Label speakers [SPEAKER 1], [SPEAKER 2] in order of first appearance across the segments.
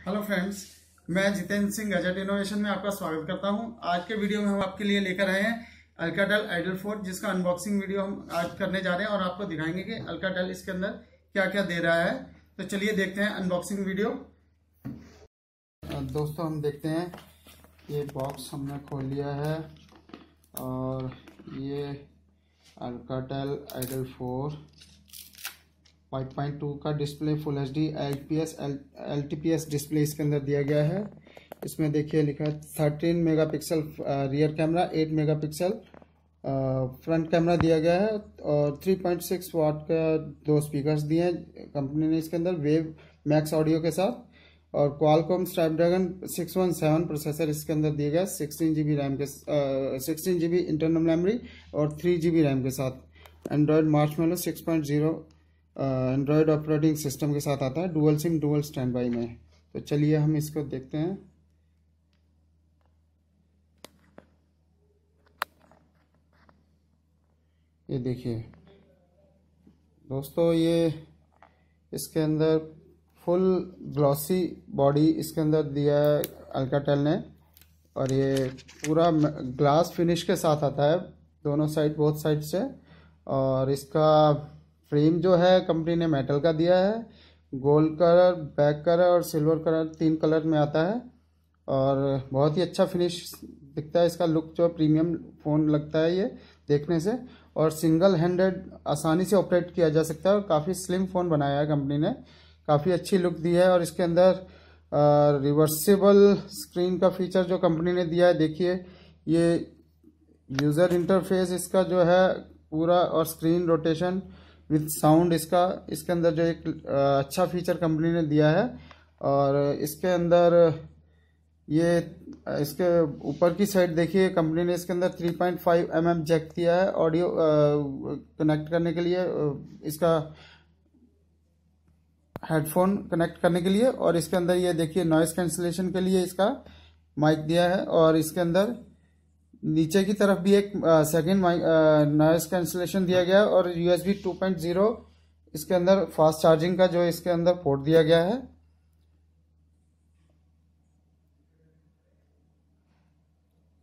[SPEAKER 1] Hello friends मैं Jitendra Singh gazette innovation में आपका स्वागत करता हूँ। आज के वीडियो में हम आपके लिए लेकर आए हैं अल्काटेल आइडल फोर जिसका अनबॉक्सिंग वीडियो हम आज करने जा रहे हैं और आपको दिखाएँगे कि अल्काटेल इसके अंदर क्या क्या दे रहा है। तो चलिए देखते हैं अनबॉक्सिंग वीडियो। दोस्तों, हम देखते हैं। ये बॉक्स हमने खोल लिया है और ये अल्काटेल आइडल फोर 5.2 का display full H D L P S L T P S display इसके अंदर दिया गया है। इसमें देखिए लिखा है thirteen megapixel rear camera, eight megapixel front camera दिया गया है और 3.6 वाट का दो स्पीकर्स दिए हैं कंपनी ने इसके अंदर, वेव मैक्स ऑडियो के साथ। और क्वालकॉम स्नैपड्रैगन 617 प्रोसेसर इसके अंदर दिया गया, सिक्सटीन जी बी रैम के sixteen G B internal memory और थ्री जी बी रैम के साथ। Android marshmallow six point zero Android operating system के साथ आता है dual SIM dual standby में। तो चलिए हम इसको देखते हैं। ये देखिए। दोस्तों, ये इसके अंदर फुल ग्लॉसी बॉडी इसके अंदर दिया है अल्काटेल ने। और ये पूरा ग्लास फिनिश के साथ आता है, दोनों साइड बहुत साइड से। और इसका फ्रेम जो है कंपनी ने मेटल का दिया है, गोल्ड कलर, ब्लैक कलर और सिल्वर कलर तीन कलर में आता है और बहुत ही अच्छा फिनिश दिखता है, इसका लुक जो प्रीमियम फ़ोन लगता है ये देखने से और सिंगल हैंडेड आसानी से ऑपरेट किया जा सकता है और काफ़ी स्लिम फ़ोन बनाया है कंपनी ने। काफ़ी अच्छी लुक दी है और इसके अंदर रिवर्सिबल स्क्रीन का फीचर जो कंपनी ने दिया है, देखिए, ये यूज़र इंटरफेस इसका जो है पूरा और स्क्रीन रोटेशन विथ साउंड इसका, इसके अंदर जो एक अच्छा फीचर कंपनी ने दिया है और इसके अंदर ये, इसके ऊपर की साइड देखिए, कंपनी ने इसके अंदर 3.5 पॉइंट mm जैक दिया है ऑडियो कनेक्ट करने के लिए इसका हेडफोन कनेक्ट करने के लिए और इसके अंदर ये देखिए नॉइस कैंसिलेशन के लिए इसका माइक दिया है और इसके अंदर नीचे की तरफ़ भी एक सेकेंड नॉइस कैंसिलेशन दिया गया और यूएसबी 2.0 इसके अंदर फास्ट चार्जिंग का जो इसके अंदर पोर्ट दिया गया है।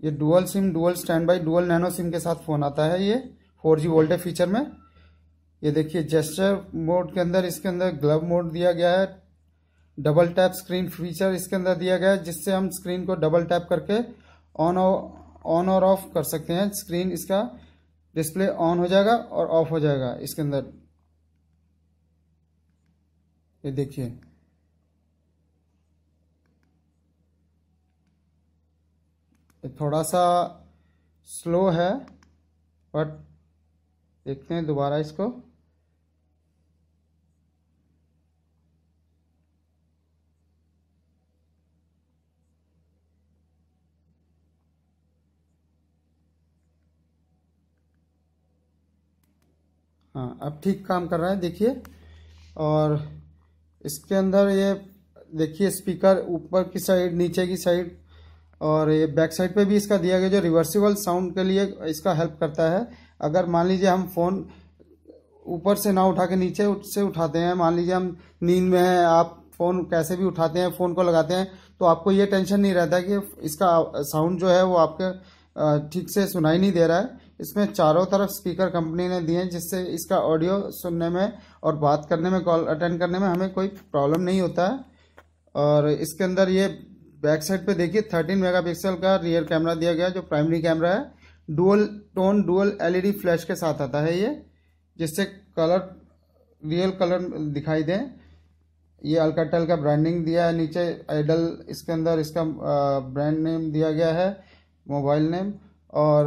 [SPEAKER 1] ये dual SIM dual standby dual nano SIM के साथ फ़ोन आता है ये 4G वोल्टेज फीचर में। ये देखिए जेस्टर मोड के अंदर इसके अंदर ग्लव मोड दिया गया है। डबल टैप स्क्रीन फीचर इसके अंदर दिया गया है, जिससे हम स्क्रीन को डबल टैप करके ऑन ऑन और ऑफ़ कर सकते हैं। स्क्रीन इसका डिस्प्ले ऑन हो जाएगा और ऑफ़ हो जाएगा इसके अंदर। ये देखिए। थोड़ा सा स्लो है बट देखते हैं दोबारा इसको। हाँ अब ठीक काम कर रहा है, देखिए। और इसके अंदर ये, देखिए स्पीकर ऊपर की साइड नीचे की साइड और ये बैक साइड पे भी इसका दिया गया, जो रिवर्सिबल साउंड के लिए इसका हेल्प करता है। अगर मान लीजिए हम फ़ोन ऊपर से ना उठा के नीचे से उठाते हैं, मान लीजिए हम नींद में हैं, आप फ़ोन कैसे भी उठाते हैं फ़ोन को लगाते हैं तो आपको ये टेंशन नहीं रहता कि इसका साउंड जो है वो आपके ठीक से सुनाई नहीं दे रहा है। इसमें चारों तरफ़ स्पीकर कंपनी ने दिए हैं, जिससे इसका ऑडियो सुनने में और बात करने में कॉल अटेंड करने में हमें कोई प्रॉब्लम नहीं होता है। और इसके अंदर ये बैक साइड पे देखिए 13 मेगापिक्सल का रियर कैमरा दिया गया, जो प्राइमरी कैमरा है। Dual tone dual LED flash के साथ आता है ये, जिससे कलर रियल कलर दिखाई दें। ये अल्काटेल का ब्रांडिंग दिया है, नीचे आइडल इसके अंदर इसका ब्रांड नेम दिया गया है मोबाइल नेम और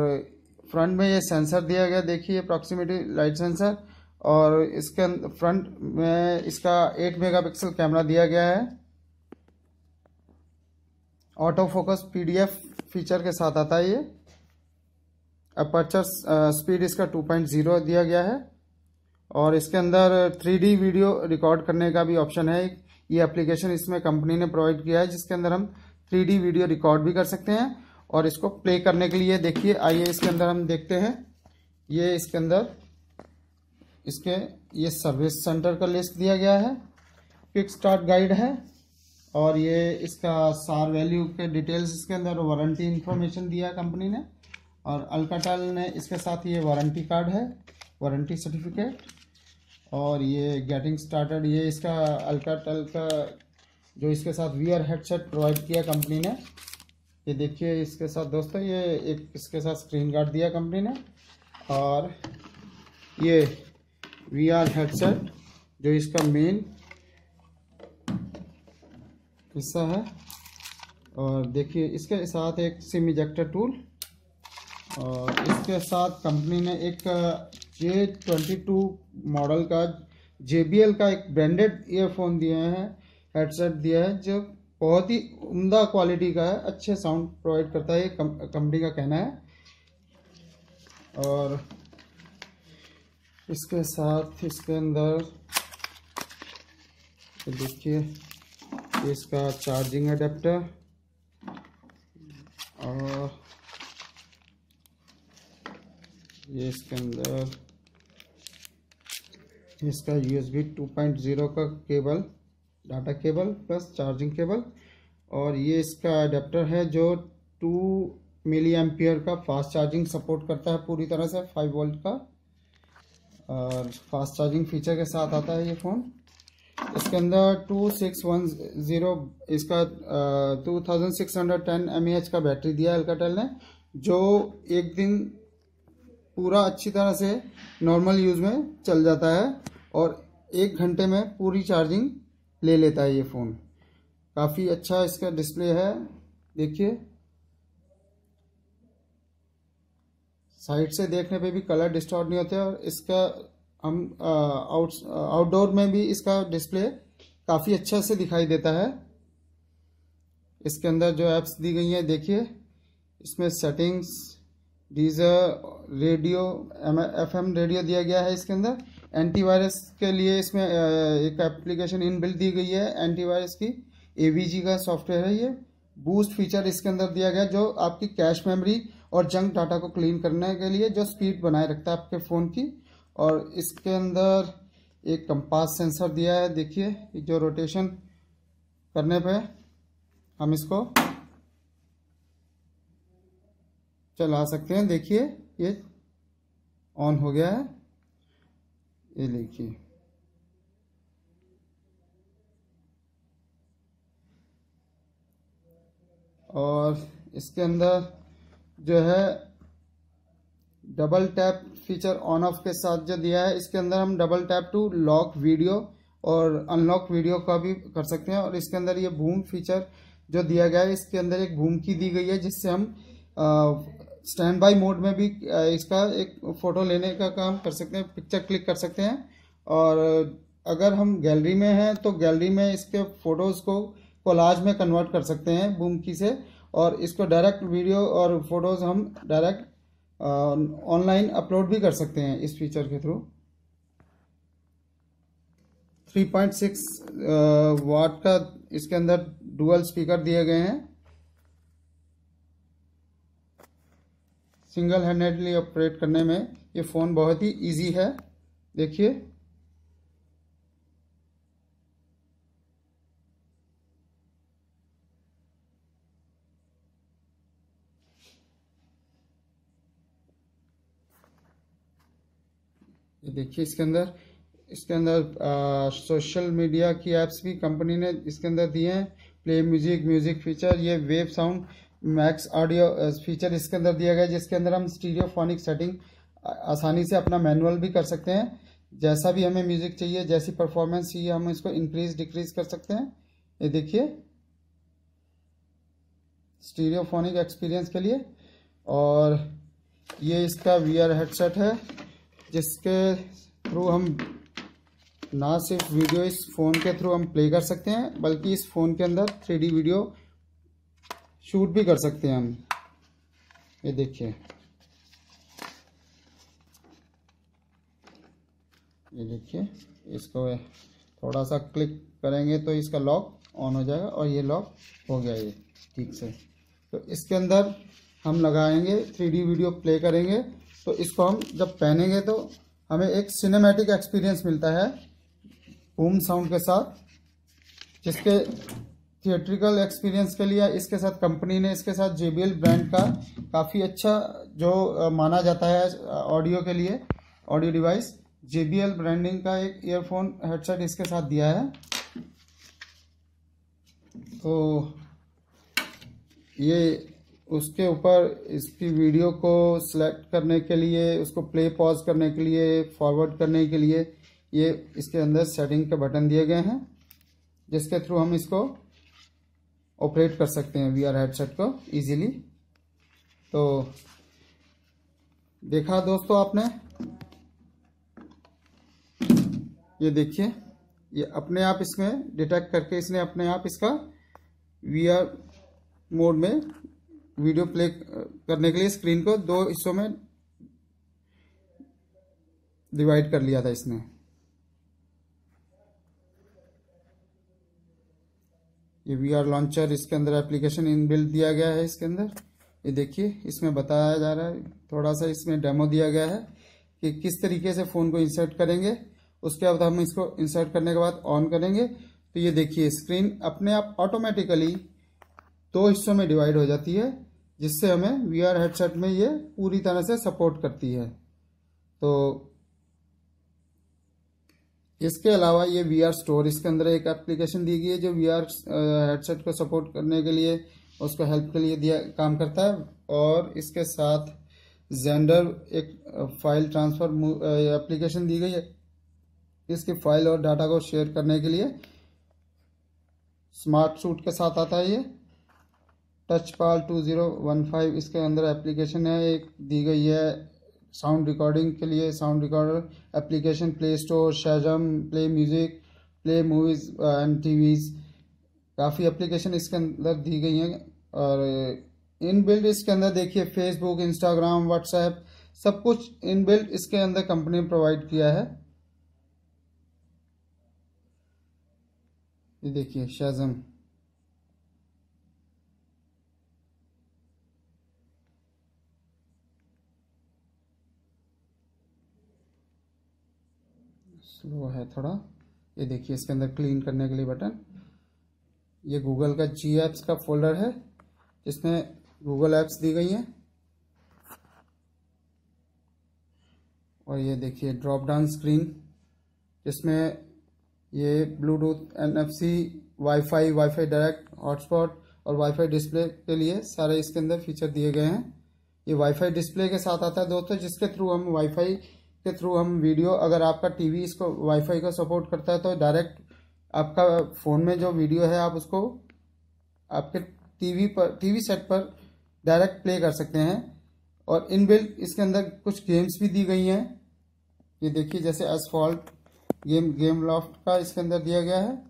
[SPEAKER 1] फ्रंट में ये सेंसर दिया गया, देखिए अप्रॉक्सीमेटली लाइट सेंसर और इसके फ्रंट में इसका 8 मेगापिक्सल कैमरा दिया गया है। ऑटो फोकस पीडीएफ फीचर के साथ आता है ये। अपर्चर स्पीड इसका 2.0 दिया गया है। और इसके अंदर 3D वीडियो रिकॉर्ड करने का भी ऑप्शन है। ये एप्लीकेशन इसमें कंपनी ने प्रोवाइड किया है, जिसके अंदर हम 3D वीडियो रिकॉर्ड भी कर सकते हैं। और इसको प्ले करने के लिए देखिए, आइए इसके अंदर हम देखते हैं। ये इसके अंदर, इसके, ये सर्विस सेंटर का लिस्ट दिया गया है। क्विक स्टार्ट गाइड है और ये इसका सार वैल्यू के डिटेल्स इसके अंदर वारंटी इंफॉर्मेशन दिया कंपनी ने। और अल्काटेल ने इसके साथ ये वारंटी कार्ड है वारंटी सर्टिफिकेट और ये गेटिंग स्टार्टेड ये इसका अल्काटेल का, जो इसके साथ वी आर हेडसेट प्रोवाइड किया कंपनी ने। ये देखिए इसके साथ दोस्तों, ये एक इसके साथ स्क्रीन गार्ड दिया कंपनी ने। और ये वी आर हेडसेट जो इसका मेन हिस्सा है। और देखिए, इसके साथ एक सिम इजेक्टर टूल और इसके साथ कंपनी ने एक जे ट्वेंटी टू मॉडल का जेबीएल का एक ब्रांडेड ईयरफोन दिया है हेडसेट दिया है, जो बहुत ही उम्दा क्वालिटी का है, अच्छे साउंड प्रोवाइड करता है, ये कंपनी का कहना है। और इसके साथ इसके अंदर देखिए इसका चार्जिंग अडेप्टर और ये इसके अंदर इसका यूएसबी 2.0 का cable data cable plus charging cable. और ये इसका अडेप्टर है जो टू मिली एम्पियर का फास्ट चार्जिंग सपोर्ट करता है पूरी तरह से फाइव वोल्ट का। और फास्ट चार्जिंग फीचर के साथ आता है ये फ़ोन इसके अंदर टू सिक्स वन ज़ीरो इसका two thousand six hundred ten M H का बैटरी दिया है अल्काटेल ने, जो एक दिन पूरा अच्छी तरह से नॉर्मल यूज़ में चल जाता है और एक घंटे में पूरी चार्जिंग ले लेता है ये फ़ोन। काफ़ी अच्छा इसका डिस्प्ले है। देखिए। साइड से देखने पे भी कलर डिस्टॉर्ट नहीं होते और इसका हम आउट, आउटडोर में भी इसका डिस्प्ले काफ़ी अच्छा से दिखाई देता है। इसके अंदर जो एप्स दी गई हैं, देखिए। इसमें settings, Deezer, radio F M radio दिया गया है इसके अंदर। एंटीवायरस के लिए इसमें एक एप्लीकेशन इन बिल्ड दी गई है, एंटीवायरस की। एवीजी का सॉफ्टवेयर है ये। बूस्ट फीचर इसके अंदर दिया गया, जो आपकी कैश मेमोरी और जंक डाटा को क्लीन करने के लिए जो स्पीड बनाए रखता है आपके फ़ोन की। और इसके अंदर एक कंपास सेंसर दिया है, देखिए जो रोटेशन करने पे हम इसको चला सकते हैं। देखिए, ये ऑन हो गया है। ये देखिए और इसके अंदर जो है double tap feature on off के साथ जो दिया है, इसके अंदर हम double tap to lock video और अनलॉक वीडियो का भी कर सकते हैं। और इसके अंदर ये बूम फीचर जो दिया गया है, इसके अंदर एक बूम की दी गई है, जिससे हम स्टैंड बाई मोड में भी इसका एक फ़ोटो लेने का काम कर सकते हैं पिक्चर क्लिक कर सकते हैं। और अगर हम गैलरी में हैं तो गैलरी में इसके फ़ोटोज़ को कोलाज में कन्वर्ट कर सकते हैं बूम की से। और इसको डायरेक्ट वीडियो और फ़ोटोज़ हम डायरेक्ट ऑनलाइन अपलोड भी कर सकते हैं इस फीचर के थ्रू 3.6 वाट का इसके अंदर डुअल स्पीकर दिए गए हैं। सिंगल हैंडेडली ऑपरेट करने में ये फ़ोन बहुत ही इजी है। देखिए। ये देखिए इसके अंदर इसके अंदर सोशल मीडिया की एप्स भी कंपनी ने इसके अंदर दिए हैं। प्ले म्यूज़िक म्यूज़िक फीचर ये web sound max audio feature इसके अंदर दिया गया जिसके अंदर हम स्टीरियोफोनिक सेटिंग आसानी से अपना मैनुअल भी कर सकते हैं। जैसा भी हमें म्यूज़िक चाहिए, जैसी परफॉर्मेंस चाहिए, हम इसको इंक्रीज डिक्रीज कर सकते हैं। ये देखिए। स्टीरियोफोनिक एक्सपीरियंस के लिए। और ये इसका वी आर हेडसेट है, जिसके थ्रू हम ना सिर्फ़ वीडियो इस फ़ोन के थ्रू हम प्ले कर सकते हैं, बल्कि इस फ़ोन के अंदर थ्री वीडियो शूट भी कर सकते हैं हम। ये देखिए। ये देखिए, इसको थोड़ा सा क्लिक करेंगे तो इसका लॉक ऑन हो जाएगा और ये लॉक हो गया ये, ठीक से। तो इसके अंदर हम लगाएँगे, थ्री वीडियो प्ले करेंगे। तो इसको हम जब पहनेंगे तो हमें एक सिनेमैटिक एक्सपीरियंस मिलता है बूम साउंड के साथ, जिसके थिएट्रिकल एक्सपीरियंस के लिए, इसके साथ कंपनी ने, इसके साथ JBL ब्रांड का काफ़ी अच्छा जो माना जाता है ऑडियो के लिए ऑडियो डिवाइस JBL ब्रांडिंग का एक ईयरफोन हेडसेट इसके साथ दिया है। तो ये उसके ऊपर इसकी वीडियो को सिलेक्ट करने के लिए, उसको प्ले पॉज करने के लिए फॉरवर्ड करने के लिए, ये इसके अंदर सेटिंग के बटन दिए गए हैं, जिसके थ्रू हम इसको ऑपरेट कर सकते हैं वी आर हेडसेट को इजीली तो देखा दोस्तों आपने? ये देखिए, ये अपने आप इसमें डिटेक्ट करके इसने अपने आप इसका वी आर मोड में वीडियो प्ले करने के लिए स्क्रीन को दो हिस्सों में डिवाइड कर लिया था इसने। ये वी आर लॉन्चर इसके अंदर एप्लीकेशन इनबिल्ट दिया गया है इसके अंदर। ये देखिए, इसमें बताया जा रहा है, थोड़ा सा इसमें डेमो दिया गया है कि किस तरीके से फ़ोन को इंसर्ट करेंगे। उसके बाद हम इसको इंसर्ट करने के बाद ऑन करेंगे। तो ये देखिए स्क्रीन अपने आप ऑटोमेटिकली दो हिस्सों में डिवाइड हो जाती है, जिससे हमें वी आर हेडसेट में ये पूरी तरह से सपोर्ट करती है। तो इसके अलावा ये वी आर स्टोर इसके अंदर एक एप्लीकेशन दी गई है जो वी आर हेडसेट को सपोर्ट करने के लिए, उसको हेल्प के लिए दिया, काम करता है। और इसके साथ जेंडर एक फ़ाइल ट्रांसफ़र एप्लीकेशन दी गई है। इसकी फ़ाइल और डाटा को शेयर करने के लिए स्मार्ट सूट के साथ आता है ये। TouchPal two zero one five इसके अंदर एप्लीकेशन है, एक दी गई है साउंड रिकॉर्डिंग के लिए sound recorder application play store Shazam play music play movies and TVs काफ़ी एप्लीकेशन इसके अंदर दी गई हैं। और इन बिल्ड इसके अंदर देखिए फेसबुक इंस्टाग्राम व्हाट्सएप सब कुछ इन बिल्ड इसके अंदर कंपनी ने प्रोवाइड किया है। ये देखिए शेजम स्लो है थोड़ा। ये देखिए, इसके अंदर क्लीन करने के लिए बटन ये गूगल का जी एप्स का फोल्डर है, जिसमें गूगल एप्स दी गई हैं। और ये देखिए ड्रॉप डाउन स्क्रीन जिसमें ये Bluetooth N F C wifi wifi direct hotspot और वाईफाई डिस्प्ले के लिए सारे इसके अंदर फीचर दिए गए हैं। ये वाईफाई डिस्प्ले के साथ आता है दोस्तों, जिसके थ्रू हम वाईफाई के थ्रू हम वीडियो अगर आपका टीवी इसको वाईफाई का सपोर्ट करता है तो डायरेक्ट आपका फ़ोन में जो वीडियो है, आप उसको आपके टीवी पर टीवी सेट पर डायरेक्ट प्ले कर सकते हैं। और इनबिल्ट इसके अंदर कुछ गेम्स भी दी गई हैं। ये देखिए, जैसे एसफॉल्ट गेम गेम लॉफ्ट का इसके अंदर दिया गया है।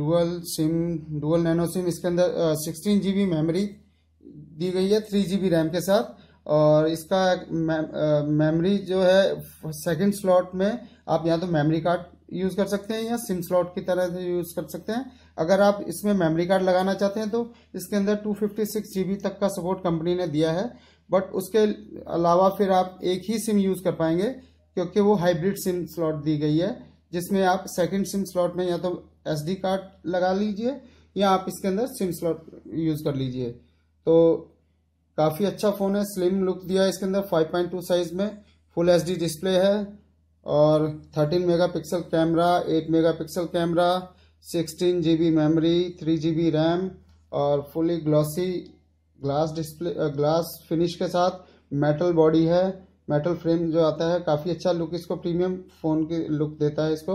[SPEAKER 1] Dual SIM dual nano SIM इसके अंदर सिक्सटीन जीबी मेमोरी दी गई है थ्री जीबी रैम के साथ। और इसका मेमोरी जो है सेकंड स्लॉट में आप या तो मेमोरी कार्ड यूज़ कर सकते हैं या सिम स्लॉट की तरह से यूज़ कर सकते हैं। अगर आप इसमें मेमोरी कार्ड लगाना चाहते हैं तो इसके अंदर टू फिफ्टी सिक्स जीबी तक का सपोर्ट कंपनी ने दिया है। बट उसके अलावा फिर आप एक ही सिम यूज़ कर पाएँगे, क्योंकि वो हाइब्रिड सिम स्लॉट दी गई है, जिसमें आप सेकंड सिम स्लॉट में या तो एसडी कार्ड लगा लीजिए या आप इसके अंदर सिम स्लॉट यूज़ कर लीजिए। तो काफ़ी अच्छा फ़ोन है स्लिम लुक दिया है इसके अंदर 5.2 साइज़ में फुल एच डिस्प्ले है और 13 megapixel camera 8 megapixel camera 16 GB memory 3 GB RAM और fully glossy glass display glass finish के साथ मेटल बॉडी है। मेटल फ्रेम जो आता है, काफ़ी अच्छा लुक इसको प्रीमियम फ़ोन की लुक देता है इसको।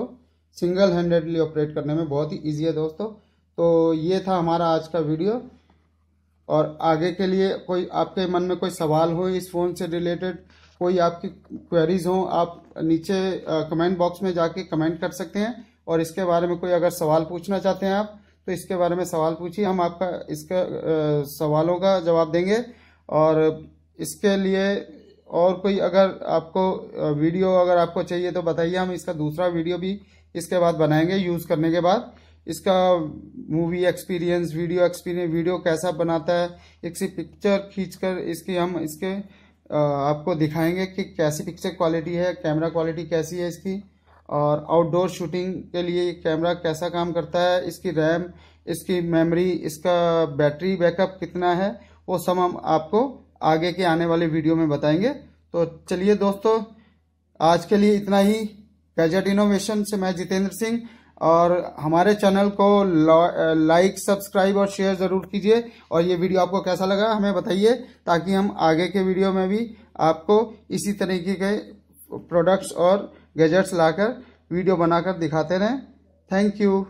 [SPEAKER 1] सिंगल हैंडेडली ऑपरेट करने में बहुत ही ईजी है दोस्तों। तो ये था हमारा आज का वीडियो। और आगे के लिए कोई आपके मन में कोई सवाल हो इस फ़ोन से रिलेटेड कोई आपकी क्वेरीज हो, आप नीचे कमेंट बॉक्स में जाके कमेंट कर सकते हैं। और इसके बारे में कोई अगर सवाल पूछना चाहते हैं आप तो इसके बारे में सवाल पूछिए। हम आपका, इसका सवालों का जवाब देंगे। और इसके लिए और कोई अगर आपको वीडियो अगर आपको चाहिए तो बताइए। हम इसका दूसरा वीडियो भी इसके बाद बनाएँगे यूज़ करने के बाद। इसका movie experience video experience video कैसा बनाता है, एक सी पिक्चर खींचकर इसकी हम इसके आपको दिखाएँगे कि कैसी पिक्चर क्वालिटी है कैमरा क्वालिटी कैसी है इसकी। और आउटडोर शूटिंग के लिए कैमरा कैसा काम करता है, इसकी रैम इसकी मेमोरी इसका बैटरी बैकअप कितना है, वो सब हम आपको आगे के आने वाले वीडियो में बताएँगे। तो चलिए दोस्तों, आज के लिए इतना ही। गैजेट इनोवेशन से मैं जितेंद्र सिंह, और हमारे चैनल को लाइक सब्सक्राइब और शेयर ज़रूर कीजिए। और ये वीडियो आपको कैसा लगा हमें बताइए, ताकि हम आगे के वीडियो में भी आपको इसी तरीके के प्रोडक्ट्स और गैजेट्स लाकर वीडियो बनाकर दिखाते रहें। Thank you